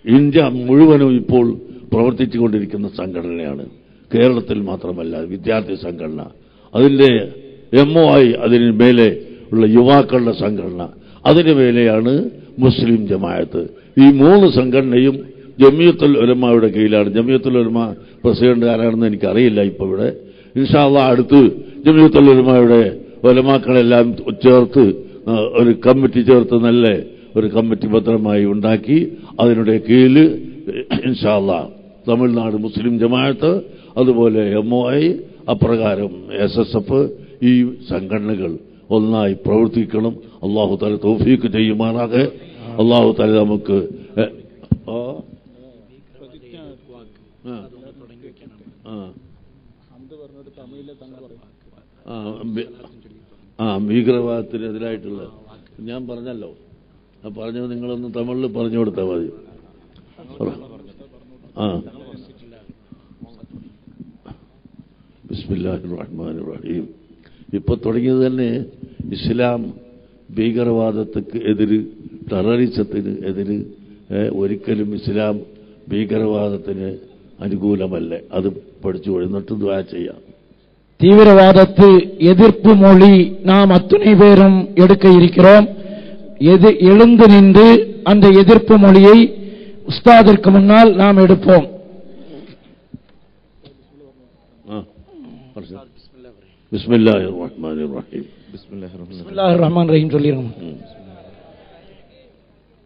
S1: ഇന്ത്യ മുഴുവനും ഇപ്പോൾ പ്രവർത്തിച്ചുകൊണ്ടിരിക്കുന്ന സംഘടനയാണ്. കേരളത്തിൽ മാത്രമല്ല വിദ്യാർത്ഥി സംഘടന. അതിന്റെ എം ഒ ഐ അതിന് മേലെ ഉള്ള യുവാക്കളുടെ സംഘടന. അതിന് മേലെയാണ് മുസ്ലിം ജമായത്ത് ഈ മൂന്ന് സംഘടനയും ജമിയത്തുൽ ഉലമയുടെ കീഴിലാണ്. ജമിയത്തുൽ ഉലമ പ്രസിഡന്റ് ആരാണെന്ന് എനിക്കറിയില്ല ഇപ്പോൾ ഇവിടെ. ഇൻഷാല്ല അടുത്ത് ജമിയത്തുള്ളവരുമായുടെ ഒലമാക്കളെല്ലാം ചേർത്ത് ഒരു കമ്മിറ്റി ചേർത്ത് നല്ല ഒരു കമ്മിറ്റി ഭദ്രമായി ഉണ്ടാക്കി. അതിനുടെ കീഴിൽ ഇൻഷാല്ല തമിഴ്നാട് മുസ്ലിം ജമാഅത്ത് അതുപോലെ എം ഒ ഐ അപ്രകാരം എസ് എസ് എഫ് ഈ സംഘടനകൾ ഒന്നായി പ്രവർത്തിക്കണം. അള്ളാഹു തല തൗഫീക്ക് ചെയ്യുമാറാകെ. അള്ളാഹു തല നമുക്ക് എ, ആ, ആ, ആ. ആ, ഭീകരവാദത്തിനെതിരായിട്ടുള്ള ഞാൻ പറഞ്ഞല്ലോ. ആ പറഞ്ഞത് നിങ്ങളൊന്ന് തമിഴിൽ പറഞ്ഞു കൊടുത്താൽ മതി. ആ. ബിസ്മില്ലാഹി ഇപ്പൊ തുടങ്ങിയത് തന്നെ ഇസ്ലാം ഭീകരവാദത്തിക്ക് എതിര് ടെററിസത്തിന് എതിര് ഒരിക്കലും ഇസ്ലാം ഭീകരവാദത്തിന് അനുകൂലമല്ലേ. അത് പഠിച്ചു എന്നിട്ട് ദ്വാ ചെയ്യാം.
S3: தீவிரவாதத்து எதிர்ப்பு மொழி நாம் அத்துணை பேரும் எடுக்க இருக்கிறோம். எது எழுந்து நின்று அந்த எதிர்ப்பு மொழியை உஸ்தாதிற்கு முன்னால் நாம் எடுப்போம்.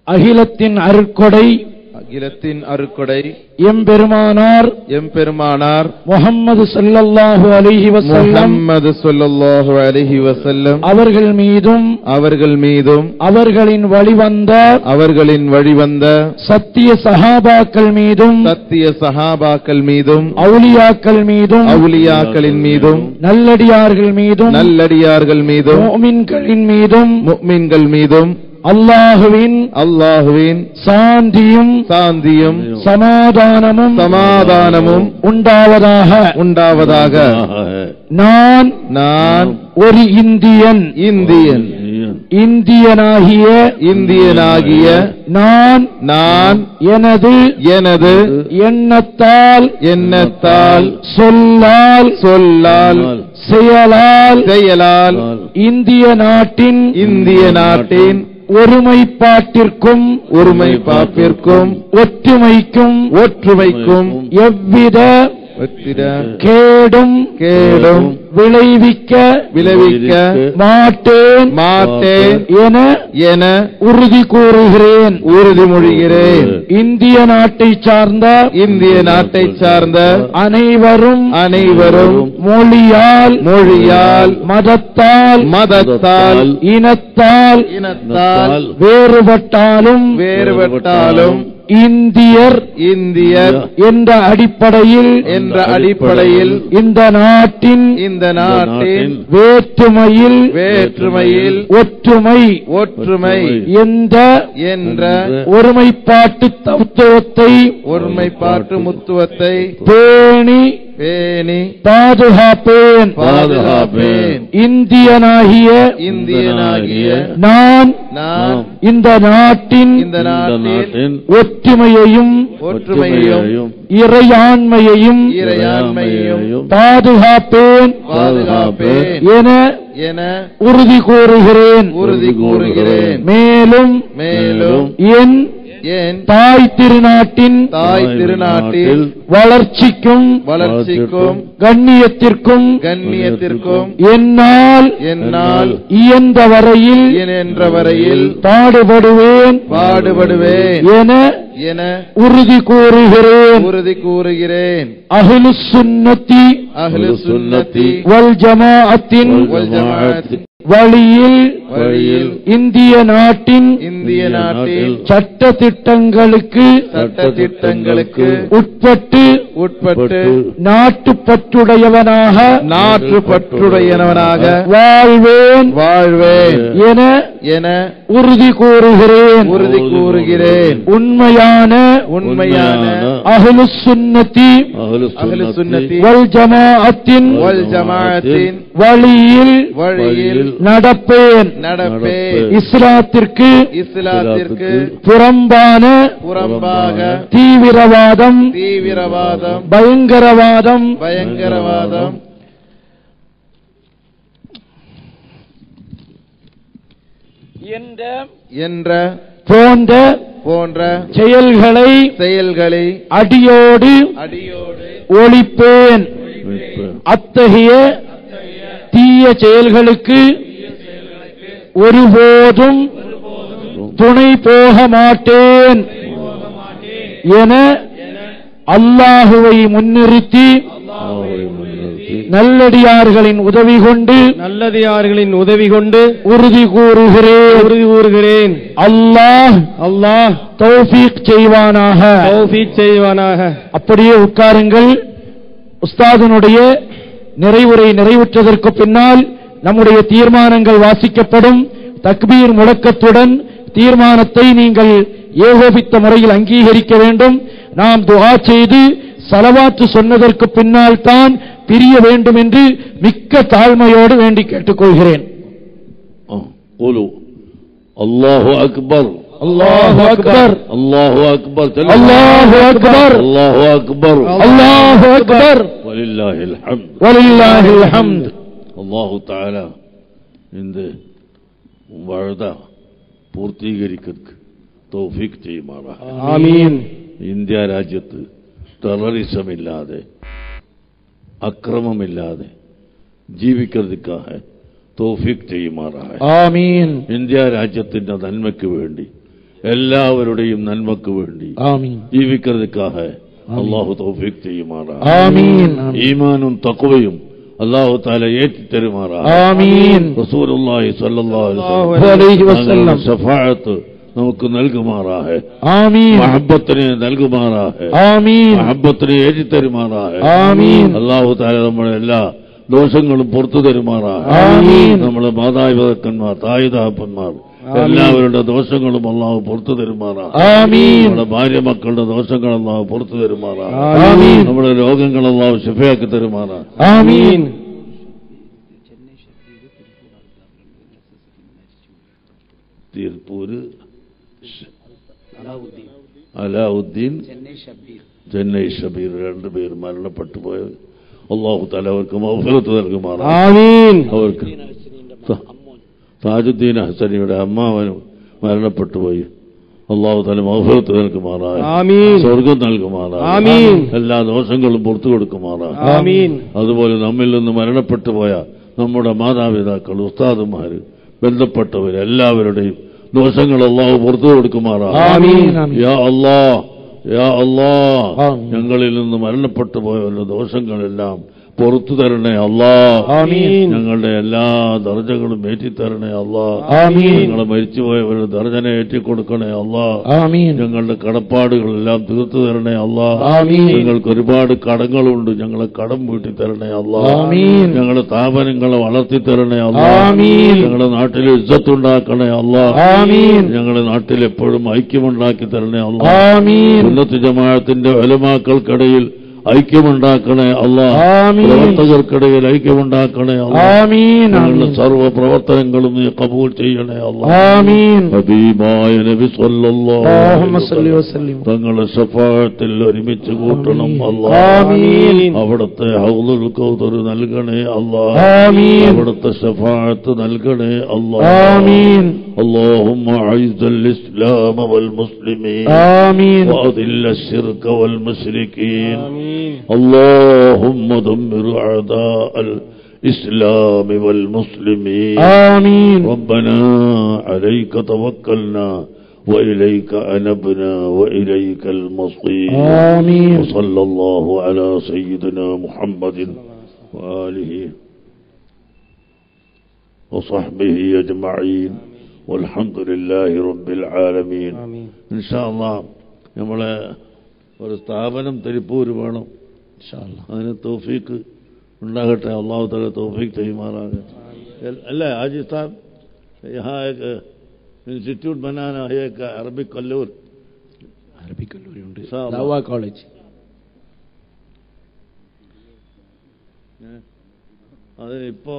S3: அகிலத்தின் அருக்கொடை
S2: அகிலத்தின் அருக்கொடை
S3: எம்பெருமானார்
S2: எம்பெருமானார்
S3: முகம்மது ஸல்லல்லாஹு அலைஹி வஸல்லம்
S2: முஹம்மது ஸல்லல்லாஹு அலைஹி வஸல்லம்.
S3: அவர்கள் மீதும்
S2: அவர்கள் மீதும்
S3: அவர்களின் வழிவந்த
S2: அவர்களின் வழிவந்த
S3: சத்திய சஹாபாக்கள் மீதும்
S2: சத்திய சஹாபாக்கள் மீதும்
S3: அவுலியாக்கள் மீதும்
S2: அவுலியாக்களின் மீதும்
S3: நல்லடியார்கள் மீதும்
S2: நல்லடியார்கள் மீதும்
S3: மீதும்
S2: மீதும்
S3: அல்லாஹுவின்
S2: அல்லாஹுவின்
S3: சாந்தியும்
S2: சாந்தியும்
S3: சமாதானமும்
S2: சமாதானமும்
S3: உண்டாவதாக.
S2: உண்டாவதாக.
S3: நான்
S2: நான்
S3: ஒரு இந்தியன்.
S2: இந்தியன்.
S3: இந்தியனாகிய
S2: இந்தியனாகிய
S3: நான்
S2: நான்
S3: எனது
S2: எனது
S3: எண்ணத்தால்
S2: எண்ணத்தால்
S3: சொல்லால்
S2: சொல்லால்
S3: செயலால்
S2: செயலால்
S3: இந்திய நாட்டின்
S2: இந்திய நாட்டின்
S3: ஒருமைப்பாட்டிற்கும்
S2: ஒருமைப்பாட்டிற்கும்
S3: ஒற்றுமைக்கும்
S2: ஒற்றுமைக்கும்
S3: எவ்வித கேடும்
S2: கேடும்
S3: விளைவிக்க
S2: விளைவிக்க
S3: மாட்டேன்
S2: மாட்டேன்
S3: என
S2: என
S3: உறுதி கூறுகிறேன்.
S2: உறுதிமொழிகிறேன்
S3: இந்திய நாட்டை சார்ந்த
S2: இந்திய நாட்டை சார்ந்த
S3: அனைவரும்
S2: அனைவரும்
S3: மொழியால்
S2: மொழியால்
S3: மதத்தால்
S2: மதத்தால்
S3: இனத்தால்
S2: இனத்தால்
S3: வேறுபட்டாலும்
S2: வேறுபட்டாலும்
S3: இந்தியர்
S2: இந்தியர்
S3: என்ற அடிப்படையில்
S2: என்ற அடிப்படையில்
S3: இந்த நாட்டின்
S2: இந்த நாட்டின்
S3: வேற்றுமையில்
S2: வேற்றுமையில்
S3: ஒற்றுமை
S2: ஒற்றுமை
S3: எந்த
S2: என்ற
S3: ஒருமைப்பாட்டு தத்துவத்தை
S2: ஒருமைப்பாட்டு முத்துவத்தை
S3: பேணி
S2: பேணி
S3: பாதுகாப்பேன்
S2: பாதுகாப்பேன்
S3: இந்தியனாகிய
S2: இந்தியனாகிய
S3: நான்
S2: நான்
S3: இந்த நாட்டின்
S2: இந்த நாட்டின்
S3: ஒற்றுமையையும்
S2: ஒற்றுமையையும்
S3: இறையாண்மையையும்
S2: இறையாண்மையையும்
S3: பாதுகாப்பேன்
S2: பாதுகாப்பேன்
S3: என
S2: என
S3: உறுதி கூறுகிறேன்
S2: உறுதி கூறுகிறேன்
S3: மேலும்
S2: மேலும்
S3: என்
S2: என்
S3: தாய் திருநாட்டின்
S2: தாய் திருநாட்டில்
S3: வளர்ச்சிக்கும்
S2: வளர்ச்சிக்கும்
S3: கண்ணியத்திற்கும்
S2: கண்ணியத்திற்கும்
S3: என்னால்
S2: என்னால்
S3: இயன்ற வரையில்
S2: என்ற வரையில்
S3: பாடுபடுவேன்
S2: பாடுபடுவேன்.
S3: என
S2: என
S3: உறுதி கூறுகிறேன்.
S2: உறுதி கூறுகிறேன்.
S3: அஹ்லு சுன்னத்தி
S2: அஹ்லு சுன்னதி
S3: வல் ஜமாஅத்தின்
S2: வல்
S3: வழியில்
S2: வழியில்
S3: இந்திய நாட்டின்
S2: இந்திய நாட்டில்
S3: சட்ட திட்டங்களுக்கு
S2: சட்ட திட்டங்களுக்கு
S3: உட்பட்டு
S2: உட்பட்டு
S3: நாட்டுப்பற்றுடையவனாக
S2: நாட்டுப்பற்றுடையவனாக
S3: வாழ்வேன்
S2: வாழ்வேன்
S3: என
S2: என
S3: உறுதி கூறுகிறேன்.
S2: உறுதி கூறுகிறேன்.
S3: உண்மையான
S2: உண்மையான
S3: அஹ்லு சுன்னத்தி
S1: அஹ்லு
S2: அஹ்லு சுன்னதி
S3: வல் ஜமாஅத்தின்
S2: வல் ஜமாஅத்தின்
S3: வழியில்
S2: வழியில்
S3: நடப்பேன்.
S2: நடப்பேன்.
S3: இஸ்லாத்திற்கு
S2: இஸ்லாத்திற்கு
S3: புறம்பான
S2: புறம்பாக
S3: தீவிரவாதம்
S2: தீவிரவாதம்
S3: பயங்கரவாதம்
S2: பயங்கரவாதம்.
S3: என்ற
S2: என்ற
S3: போன்ற
S2: போன்ற
S3: செயல்களை
S2: செயல்களை
S3: அடியோடு
S2: அடியோடு
S3: ஒழிப்பேன். அத்தகைய தீய செயல்களுக்கு ஒருபோதும் துணை போக மாட்டேன் என அல்லாஹுவை முன்னிறுத்தி நல்லடியார்களின் உதவி கொண்டு
S4: நல்லதியார்களின் உதவி கொண்டு
S3: உறுதி கூறுகிறேன்.
S4: உறுதி கூறுகிறேன்.
S3: அல்லாஹ்
S4: அல்லாஹ்
S3: தௌஃபீக் செய்வானாக.
S4: தௌஃபீக் செய்வானாக.
S3: அப்படியே உட்காருங்கள். உஸ்தாதனுடைய நிறைவுரை நிறைவுற்றதற்கு பின்னால் நம்முடைய தீர்மானங்கள் வாசிக்கப்படும். தக்பீர் முழக்கத்துடன் தீர்மானத்தை நீங்கள் ஏகோபித்த முறையில் அங்கீகரிக்க வேண்டும். நாம் துஆ செய்து சலவாத்து சொன்னதற்கு பின்னால் தான் பிரிய வேண்டும் என்று மிக்க தாழ்மையோடு வேண்டி கேட்டுக்கொள்கிறேன். அல்லாஹு அக்பர்.
S1: அல்லாஹு அக்பர்.
S3: அல்லாஹு அக்பர்.
S1: அல்லாஹு அக்பர்.
S3: அல்லாஹு அக்பர்.
S1: அல்லாஹு அக்பர்.
S3: வலில்லாஹில்
S1: இந்த வாழ்தா പൂർത്തീകരിക്കർക്ക് തൗഫീഖ്
S4: ചെയ്യുമാറാണ്.
S1: ഇന്ത്യ രാജ്യത്ത് ടെററിസം ഇല്ലാതെ അക്രമമില്ലാതെ ജീവിക്കുന്നതിക്കാഹ് തോഫിക് ചെയ്യുമാറായ
S3: ആമീൻ.
S1: ഇന്ത്യ രാജ്യത്തിന്റെ നന്മയ്ക്ക് വേണ്ടി എല്ലാവരുടെയും നന്മക്ക് വേണ്ടി
S3: ആമീൻ.
S1: ജീവിക്കുന്നതിക്കാഹ് അള്ളാഹു തോഫിക്
S3: ആമീൻ.
S1: ഈമാനും തക്കവയും അള്ളാഹു താല
S3: ആമീൻ.
S1: റസൂലുള്ളാഹി സ്വല്ലല്ലാഹു അലൈഹി വസല്ലം സഫാഅത്ത് നമുക്ക് നൽകുമാറാഹെ
S3: ആമീൻ.
S1: മഹബ്ബത്തിനെ നൽകുമാറാഹെ
S3: ആമീൻ.
S1: മഹബത്തിനെ ഏറ്റിത്തരുമാറാഹെ
S3: ആമീൻ.
S1: അള്ളാഹു താല നമ്മുടെ എല്ലാ ദോഷങ്ങളും പുറത്തു
S3: ആമീൻ.
S1: നമ്മളെ മാതാപിതാക്കന്മാർ തായിതാപ്പന്മാർ എല്ലാവരുടെ ദോഷങ്ങളും അള്ളാഹു പുറത്തു
S3: ആമീൻ.
S1: നമ്മുടെ ഭാര്യ മക്കളുടെ ദോഷങ്ങൾ അള്ളാഹു പുറത്തു
S3: ആമീൻ.
S1: നമ്മുടെ രോഗങ്ങൾ അള്ളാഹു ശിഫയാക്കി
S3: ആമീൻ.
S1: തീർപ്പൂര് അലാഉദ്ദീൻ ചെന്നൈ ഷബീർ. രണ്ടുപേർ മരണപ്പെട്ടു പോയത് അള്ളാഹു തല അവർക്ക് മൗഫലത്ത്
S4: നൽകുമാറാണ്.
S1: അവർക്ക് താജുദ്ദീൻ ഹസനിയുടെ അമ്മാവനും മരണപ്പെട്ടു പോയി അള്ളാഹു തല മൗഫലത്ത്
S4: നൽകുമാറാണ്
S1: സ്വർഗം
S4: നൽകുമാറാണ്.
S1: എല്ലാ ദോഷങ്ങളും പുറത്തു
S4: കൊടുക്കുമാറാണ്.
S1: അതുപോലെ നമ്മിൽ നിന്ന് മരണപ്പെട്ടു പോയ നമ്മുടെ മാതാപിതാക്കൾ ഉസ്താദുമാർ ബന്ധപ്പെട്ടവർ എല്ലാവരുടെയും ദോഷങ്ങൾ അള്ളാഹു പുറത്തു കൊടുക്കുമാറാ
S3: ആമീൻ
S1: യാ യാ. ഞങ്ങളിൽ നിന്ന് മരണപ്പെട്ടു പോയുള്ള ദോഷങ്ങളെല്ലാം പുറത്തു തരണേ അല്ലാ. ഞങ്ങളുടെ എല്ലാ ദർജകളും ഏറ്റിത്തരണേ അല്ലാ ഞങ്ങളെ മരിച്ചുപോയവരുടെ ദർജനെ ഏറ്റിക്കൊടുക്കണേ അല്ലാ ഞങ്ങളുടെ കടപ്പാടുകളെല്ലാം തീർത്തു തരണേ അല്ലാ. ഞങ്ങൾക്ക് ഒരുപാട് കടങ്ങളുണ്ട്. ഞങ്ങളെ കടം വീട്ടി തരണേ അല്ലാ. ഞങ്ങളുടെ താപനങ്ങളെ വളർത്തി തരണേ അല്ലാ. ഞങ്ങളുടെ നാട്ടിൽ ഇജ്ജത്തുണ്ടാക്കണേ അല്ലാ ഞങ്ങളുടെ നാട്ടിൽ എപ്പോഴും ഐക്യമുണ്ടാക്കി തരണേ അല്ലാ
S3: ആമീൻ.
S1: സുന്നത്ത് ജമാഅത്തിന്റെ ഒലമാക്കൾക്കിടയിൽ ഐക്യമുണ്ടാക്കണേ അല്ലാ
S4: ആമീൻ.
S1: പ്രവർത്തകർക്കിടയിൽ ഐക്യമുണ്ടാക്കണേ അല്ലാ
S4: ആമീൻ
S1: ഞങ്ങളുടെ
S4: ആമീൻ
S1: സർവ്വ പ്രവർത്തനങ്ങളും നീ കബൂൽ ചെയ്യണേ അല്ലാ
S4: ആമീൻ
S1: ഹബീബായ നബി സല്ലല്ലാഹു
S4: اللهم
S1: അലൈഹി
S4: صل
S1: വസല്ലം
S4: وسلم
S1: തങ്ങളുടെ ശഫാഅത്തിൽ ഒരുമിച്ച് കൂട്ടണം അല്ലാ
S4: ആമീൻ
S1: അവിടുത്തെ ഹൗദുൽ കൗദർ നൽകണേ അല്ലാ
S4: ആമീൻ
S1: അവിടുത്തെ ശഫാഅത്ത് നൽകണേ അല്ലാ
S4: آمين
S1: اللهم أعز الإسلام والمسلمين
S4: آمين
S1: وأذل الشرك والمشركين
S4: آمين
S1: اللهم دمر أعداء الإسلام والمسلمين
S4: آمين
S1: ربنا عليك توكلنا وإليك أنبنا وإليك المصير
S4: آمين
S1: وصلى الله على سيدنا محمد وآله وصحبه أجمعين والحمد لله رب العالمين
S4: آمين
S1: إن شاء الله നമ്മളെ ഒരു സ്ഥാപനം തിരുപ്പൂര് വേണം. അതിന് തോഫീക്ക് ഉണ്ടാകട്ടെ. അള്ളാഹു തല തോഫീക്ക് ചെയ്യുമാറാകട്ടെ അല്ലേ രാജസ്ഥാൻ यहाँ एक इंस्टीट्यूट बनाना है एक अरबी कल्लूर अरबी
S4: कल्लूर दावा
S1: कॉलेज അതിനിപ്പോ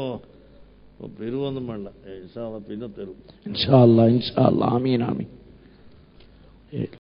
S1: പെരുവൊന്നും വേണ്ട. പിന്നെ തരും
S4: ഇൻഷാ അല്ലാ ഇൻഷാ അല്ലാ. ആമീൻ ആമീൻ.